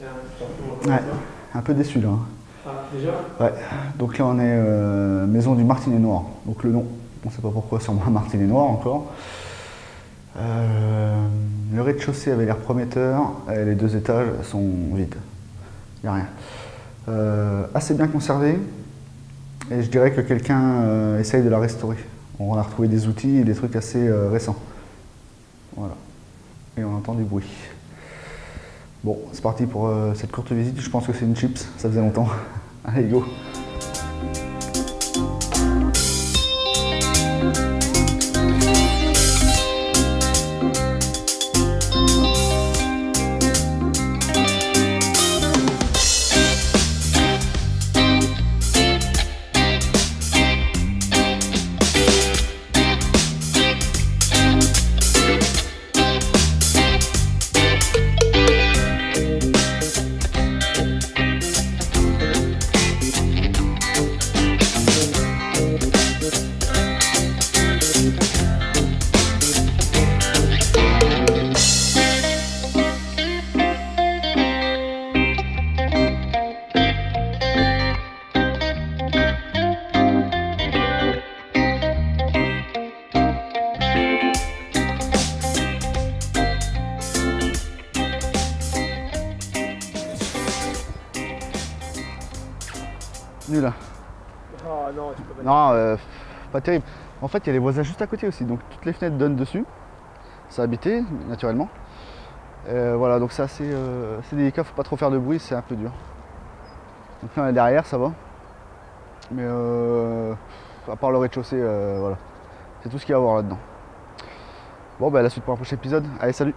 Ouais, un peu déçu là. Ah, déjà? Ouais, donc là on est euh, maison du Martinet Noir. Donc le nom, on sait pas pourquoi, sûrement un Martinet Noir encore. Euh, le rez-de-chaussée avait l'air prometteur, et les deux étages sont vides. Il n'y a rien. Euh, assez bien conservé, et je dirais que quelqu'un essaye de la restaurer. On a retrouvé des outils et des trucs assez récents. Voilà. Et on entend du bruit. Bon, c'est parti pour euh, cette courte visite. Je pense que c'est une chips, ça faisait longtemps. Allez, go Nul là. Ah non, tu peux pas Non, euh, pas terrible. En fait, il y a les voisins juste à côté aussi, donc toutes les fenêtres donnent dessus. C'est habité, naturellement. Euh, voilà, donc c'est assez, euh, assez délicat, faut pas trop faire de bruit, c'est un peu dur. Donc là, on est derrière, ça va. Mais à part le rez-de-chaussée, voilà. C'est tout ce qu'il y a à voir là-dedans. Bon, bah, à la suite pour un prochain épisode. Allez, salut